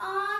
on